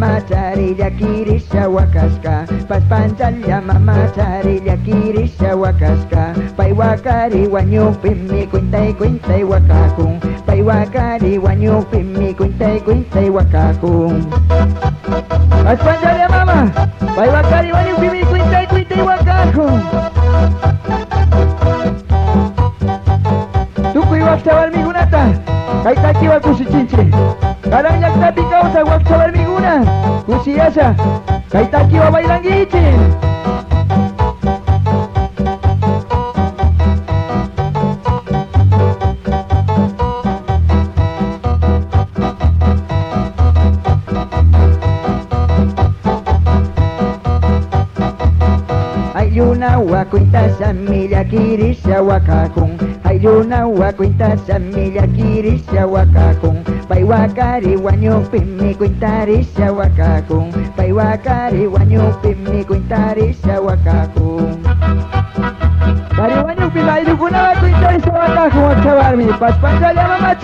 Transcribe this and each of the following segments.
mama tarilla kirisha wakaska paspantalla mama tarilla kirisha wakaska pai wakari wanyupimmi kuintai kuintai wakakun pai wakari wanyupimmi kuintai kuintai wakakun paspantalla mama pai wakari wanyupimmi kuintai kuintai wakakun kusiyasha kaytakiwa bailanguichin Ayuna wa kuinta samilla kirisha wakakun Ayuna wa kuinta samilla kirisha wakakun Pai wakari wanyo pimi kuintarisha wakakun Pai wakari wanyo pimi kuintarisha wakakun Kari wanyo pima idu kuna wa kuintarisha wakakun wakawarmi Pas panjali ama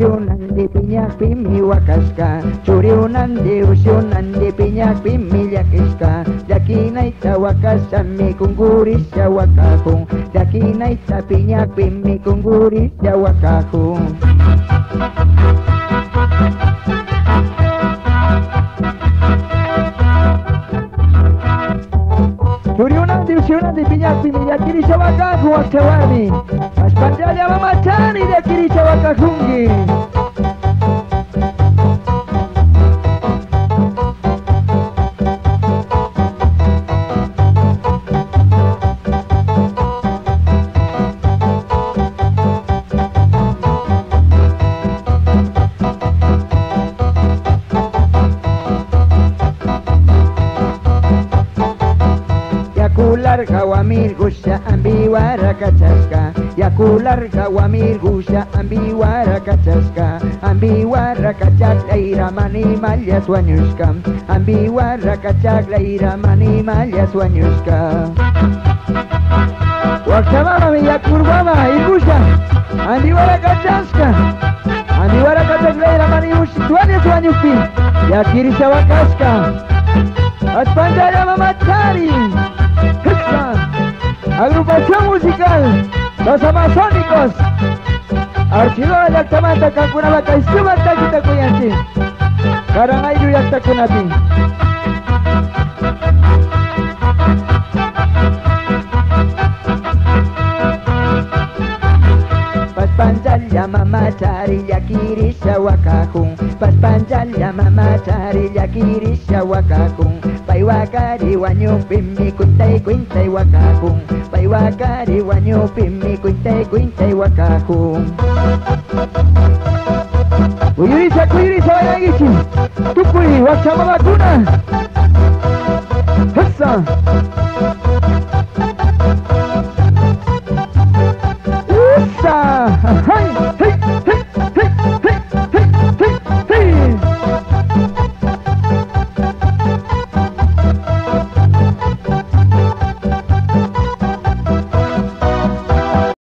usionande piñak pimi wakaska. wakashka churiunande usionande piñak pimi llakishka llakinaita wakashami kungurisha wakakun llakinaita piñak pimi kungurisha wakakun Manazi Pinyasi Mijakirisha wakaku wa Kewani. Mashpandali ya Mama Tani Ijakirisha guamir gusha ambiwara kachaska ya kularga guamir gusha ambiwara kachaska ambiwara kachakla ira mani malya swanyushka ambiwara kachakla ira mani malya swanyushka wakchamama mi yakurwama igusha ambiwara kachaska ambiwara kachakla ira mani ushi swanyushpi yakirisha wakaska Thank you. Agrupación musical Los Amazónicos. Archivo de Yactamanta Cancunavaca y Subata Quitacuyanchi Carangayru Yactacunapi yakirisha wakakun Paspanjaya mamachari yakirisha wakakun Pai wakari wanyupimi kuintai kuintai wakakun Pai wakari wanyupimi kuintai kuintai wakakun Uyurisa kuyurisa wayangichi Tukui waksamama kuna